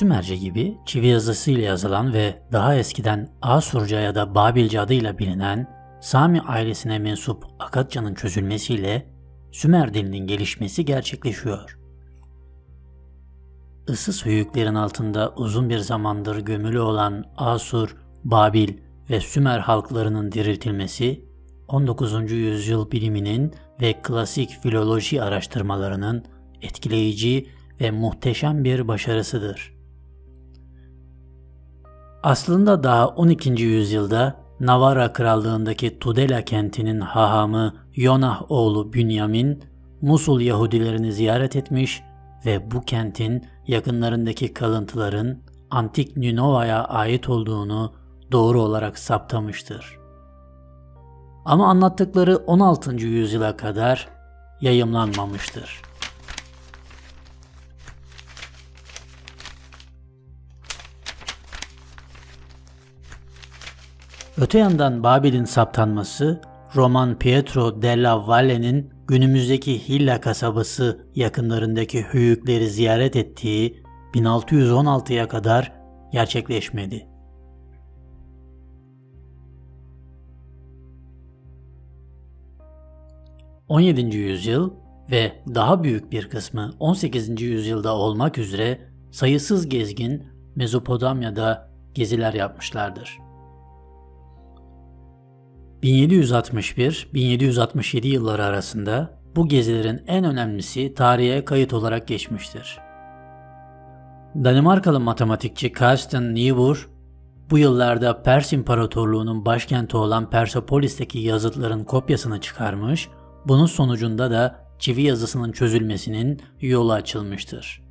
Sümerce gibi çivi yazısıyla yazılan ve daha eskiden Asurca ya da Babilce adıyla bilinen Sami ailesine mensup Akatça'nın çözülmesiyle Sümer dilinin gelişmesi gerçekleşiyor. Issız höyüklerin altında uzun bir zamandır gömülü olan Asur, Babil ve Sümer halklarının diriltilmesi 19. yüzyıl biliminin ve klasik filoloji araştırmalarının etkileyici ve muhteşem bir başarısıdır. Aslında daha 12. yüzyılda Navara krallığındaki Tudela kentinin hahamı Yonah oğlu Bünyamin, Musul Yahudilerini ziyaret etmiş ve bu kentin yakınlarındaki kalıntıların antik Ninova'ya ait olduğunu doğru olarak saptamıştır. Ama anlattıkları 16. yüzyıla kadar yayımlanmamıştır. Öte yandan Babil'in saptanması, Roman Pietro della Valle'nin günümüzdeki Hilla kasabası yakınlarındaki höyükleri ziyaret ettiği 1616'ya kadar gerçekleşmedi. ...17. yüzyıl ve daha büyük bir kısmı 18. yüzyılda olmak üzere sayısız gezgin Mezopotamya'da geziler yapmışlardır. 1761-1767 yılları arasında bu gezilerin en önemlisi tarihe kayıt olarak geçmiştir. Danimarkalı matematikçi Carsten Niebuhr, bu yıllarda Pers İmparatorluğu'nun başkenti olan Persepolis'teki yazıtların kopyasını çıkarmış, bunun sonucunda da çivi yazısının çözülmesinin yolu açılmıştır.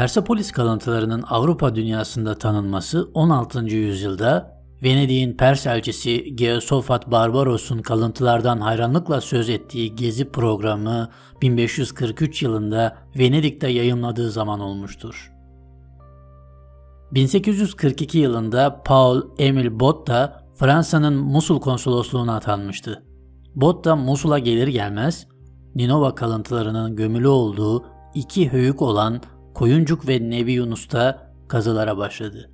Persepolis kalıntılarının Avrupa dünyasında tanınması 16. yüzyılda Venedik'in Pers elçisi Geosofat Barbaros'un kalıntılardan hayranlıkla söz ettiği gezi programı 1543 yılında Venedik'te yayımladığı zaman olmuştur. 1842 yılında Paul Emil Botta Fransa'nın Musul konsolosluğuna atanmıştı. Botta Musul'a gelir gelmez Ninova kalıntılarının gömülü olduğu iki höyük olan Koyuncuk ve Nebi Yunus'ta kazılara başladı.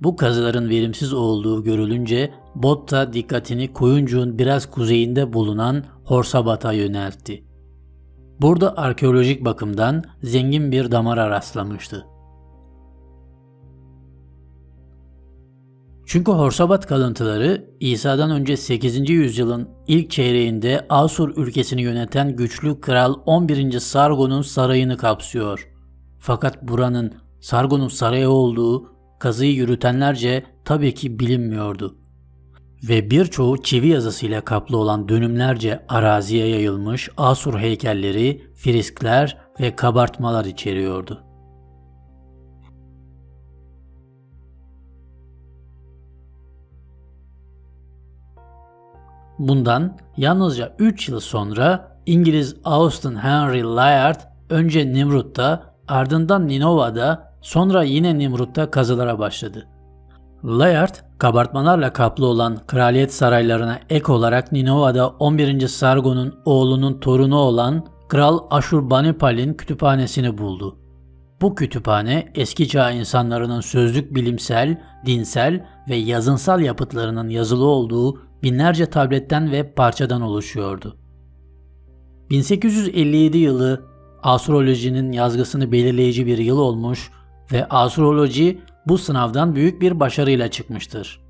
Bu kazıların verimsiz olduğu görülünce Botta dikkatini Koyuncuğun biraz kuzeyinde bulunan Horsabat'a yöneltti. Burada arkeolojik bakımdan zengin bir damara rastlamıştı. Çünkü Horsabat kalıntıları İsa'dan önce 8. yüzyılın ilk çeyreğinde Asur ülkesini yöneten güçlü kral 11. Sargon'un sarayını kapsıyor. Fakat buranın Sargon'un sarayı olduğu kazıyı yürütenlerce tabii ki bilinmiyordu. Ve birçoğu çivi yazısıyla kaplı olan dönümlerce araziye yayılmış Asur heykelleri, friskler ve kabartmalar içeriyordu. Bundan yalnızca 3 yıl sonra İngiliz Austin Henry Layard önce Nimrut'ta ardından Ninova'da sonra yine Nimrut'ta kazılara başladı. Layard, kabartmalarla kaplı olan kraliyet saraylarına ek olarak Ninova'da 11. Sargon'un oğlunun torunu olan Kral Aşurbanipal'in kütüphanesini buldu. Bu kütüphane eski çağ insanlarının sözlük bilimsel, dinsel ve yazınsal yapıtlarının yazılı olduğu binlerce tabletten ve parçadan oluşuyordu. 1857 yılı astrolojinin yazgısını belirleyici bir yıl olmuş ve astroloji bu sınavdan büyük bir başarıyla çıkmıştır.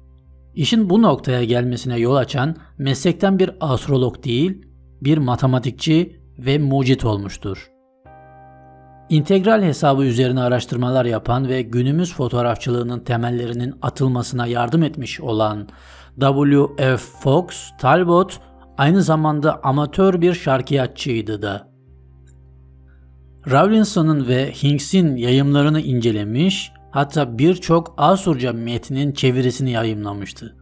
İşin bu noktaya gelmesine yol açan meslekten bir astrolog değil, bir matematikçi ve mucit olmuştur. İntegral hesabı üzerine araştırmalar yapan ve günümüz fotoğrafçılığının temellerinin atılmasına yardım etmiş olan W. F. Fox Talbot aynı zamanda amatör bir şarkiyatçıydı da. Rawlinson'un ve Hinks'in yayımlarını incelemiş, hatta birçok Asurca metnin çevirisini yayımlamıştı.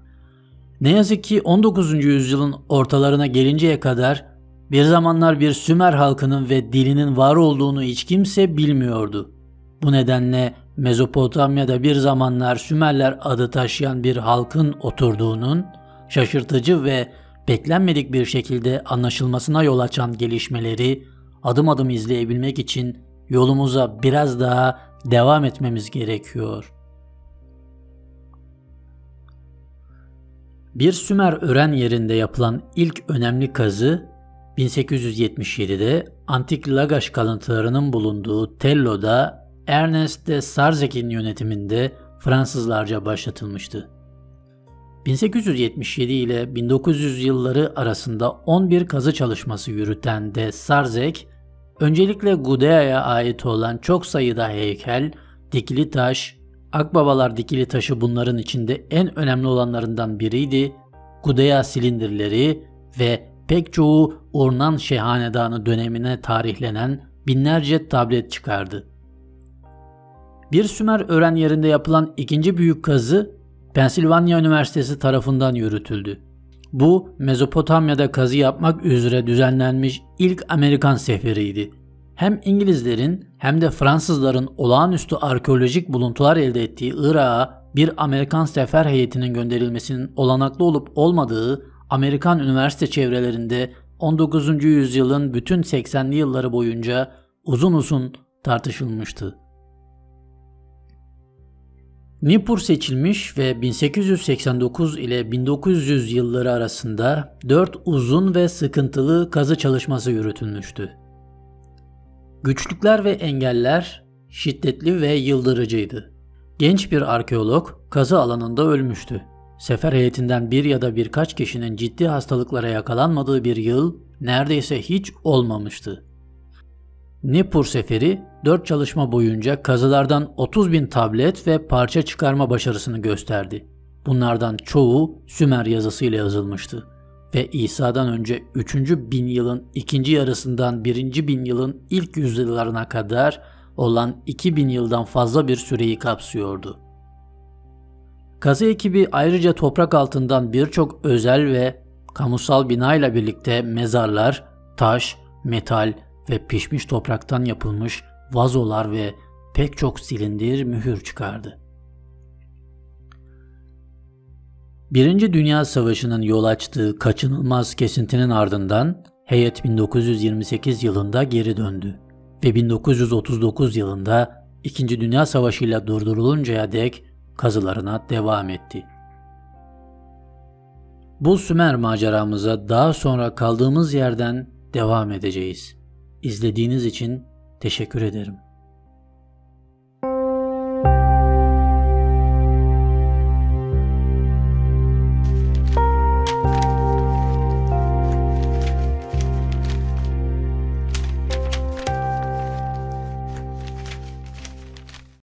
Ne yazık ki 19. yüzyılın ortalarına gelinceye kadar bir zamanlar bir Sümer halkının ve dilinin var olduğunu hiç kimse bilmiyordu. Bu nedenle Mezopotamya'da bir zamanlar Sümerler adı taşıyan bir halkın oturduğunun şaşırtıcı ve beklenmedik bir şekilde anlaşılmasına yol açan gelişmeleri adım adım izleyebilmek için yolumuza biraz daha devam etmemiz gerekiyor. Bir Sümer ören yerinde yapılan ilk önemli kazı 1877'de antik Lagaş kalıntılarının bulunduğu Tello'da Ernest de Sarzec'in yönetiminde Fransızlarca başlatılmıştı. 1877 ile 1900 yılları arasında 11 kazı çalışması yürüten de Sarzec, öncelikle Gudea'ya ait olan çok sayıda heykel, dikili taş, Akbabalar dikili taşı bunların içinde en önemli olanlarından biriydi. Gudea silindirleri ve pek çoğu Ornan Şehanedanı dönemine tarihlenen binlerce tablet çıkardı. Bir Sümer öğren yerinde yapılan ikinci büyük kazı Pensilvanya Üniversitesi tarafından yürütüldü. Bu Mezopotamya'da kazı yapmak üzere düzenlenmiş ilk Amerikan seferiydi. Hem İngilizlerin hem de Fransızların olağanüstü arkeolojik buluntular elde ettiği Irak'a bir Amerikan sefer heyetinin gönderilmesinin olanaklı olup olmadığı Amerikan üniversite çevrelerinde 19. yüzyılın bütün 80'li yılları boyunca uzun uzun tartışılmıştı. Nippur seçilmiş ve 1889 ile 1900 yılları arasında 4 uzun ve sıkıntılı kazı çalışması yürütülmüştü. Güçlükler ve engeller şiddetli ve yıldırıcıydı. Genç bir arkeolog kazı alanında ölmüştü. Sefer heyetinden bir ya da birkaç kişinin ciddi hastalıklara yakalanmadığı bir yıl neredeyse hiç olmamıştı. Nippur seferi 4 çalışma boyunca kazılardan 30 bin tablet ve parça çıkarma başarısını gösterdi. Bunlardan çoğu Sümer yazısıyla yazılmıştı ve İsa'dan önce 3. bin yılın ikinci yarısından 1. bin yılın ilk yüzyıllarına kadar olan 2000 yıldan fazla bir süreyi kapsıyordu. Kazı ekibi ayrıca toprak altından birçok özel ve kamusal bina ile birlikte mezarlar, taş, metal ve pişmiş topraktan yapılmış vazolar ve pek çok silindir mühür çıkardı. Birinci Dünya Savaşı'nın yol açtığı kaçınılmaz kesintinin ardından heyet 1928 yılında geri döndü ve 1939 yılında İkinci Dünya Savaşı ile durduruluncaya dek kazılarına devam etti. Bu Sümer maceramıza daha sonra kaldığımız yerden devam edeceğiz. İzlediğiniz için teşekkür ederim.